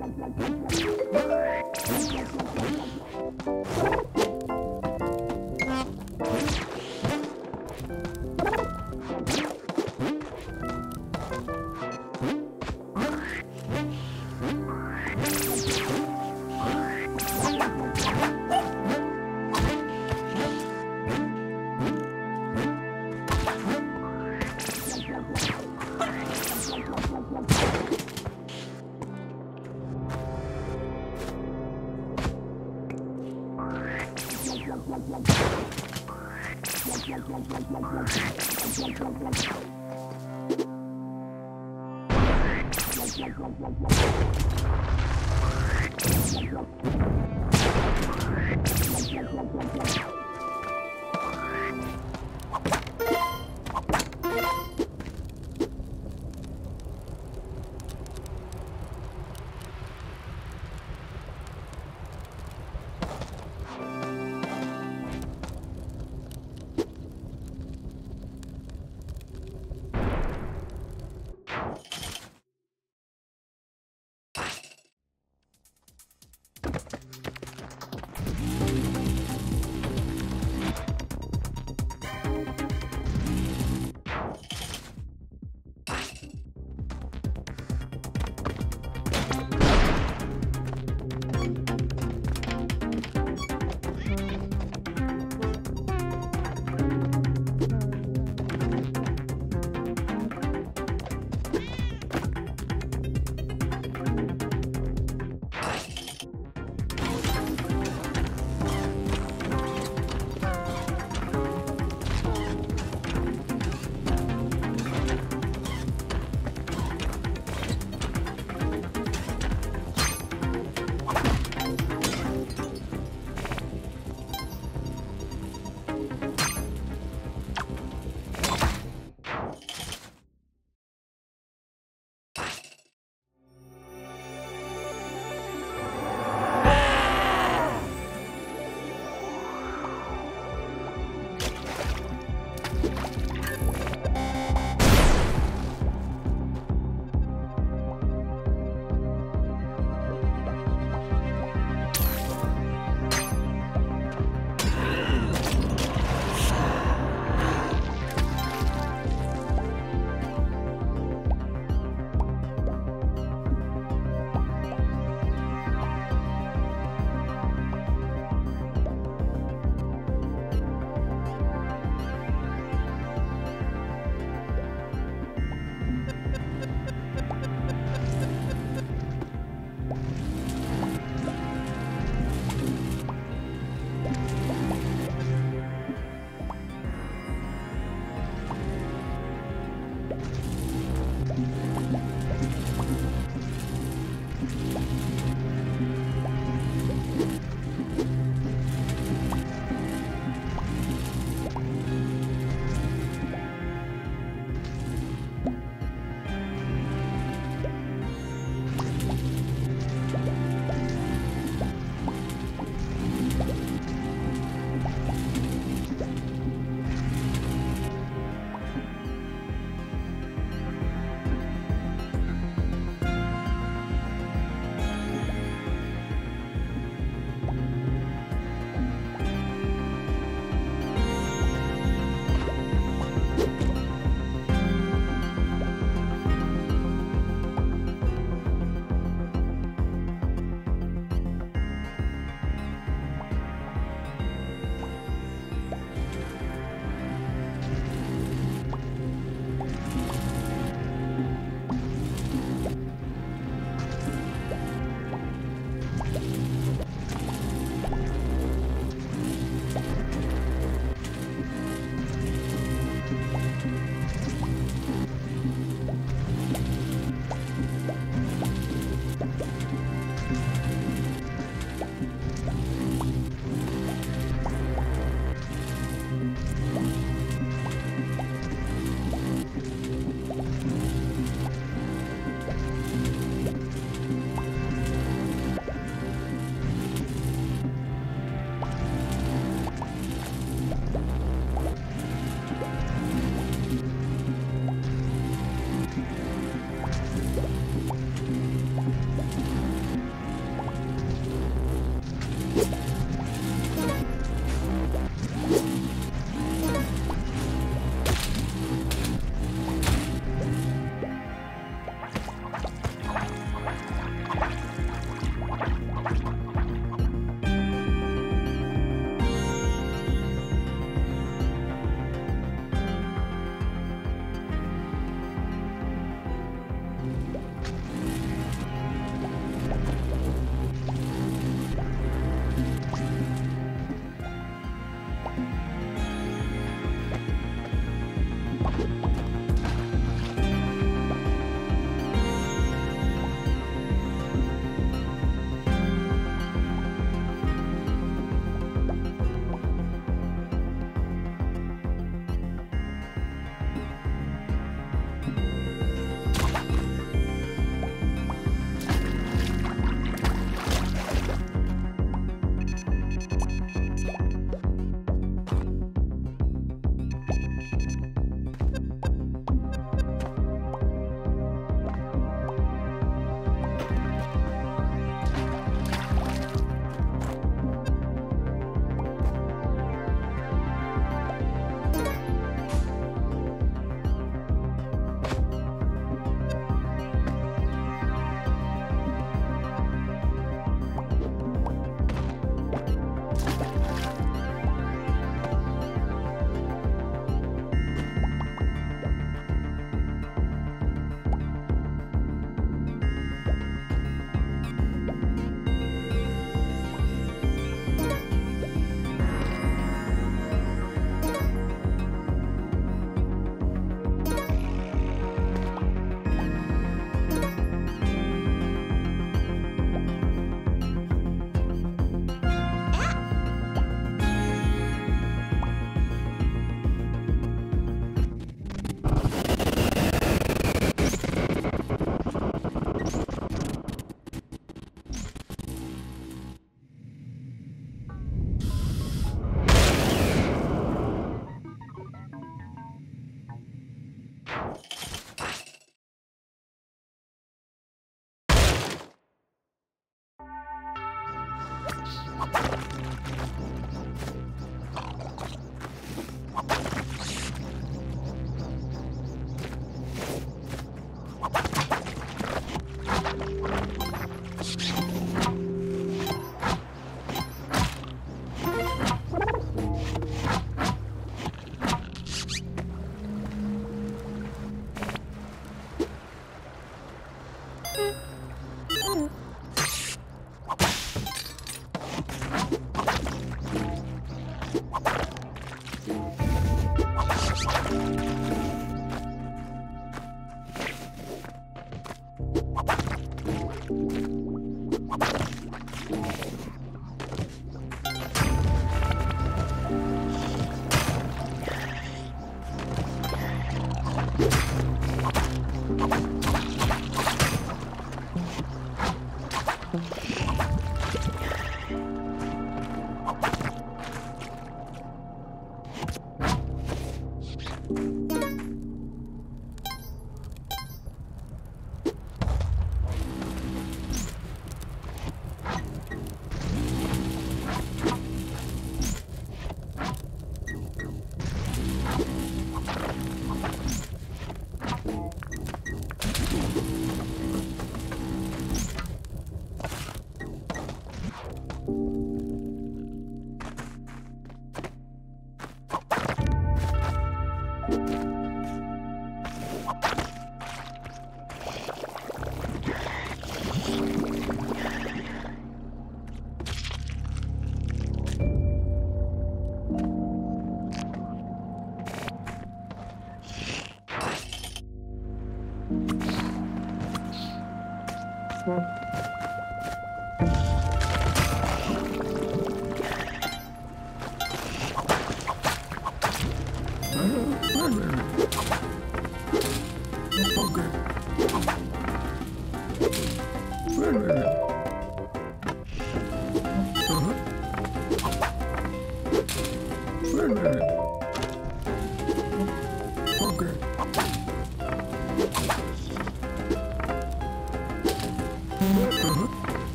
like, like,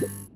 you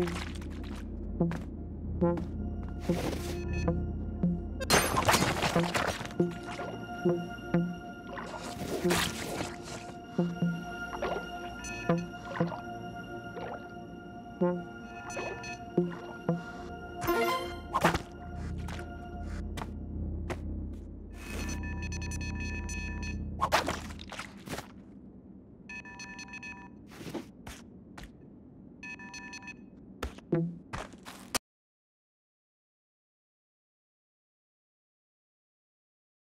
you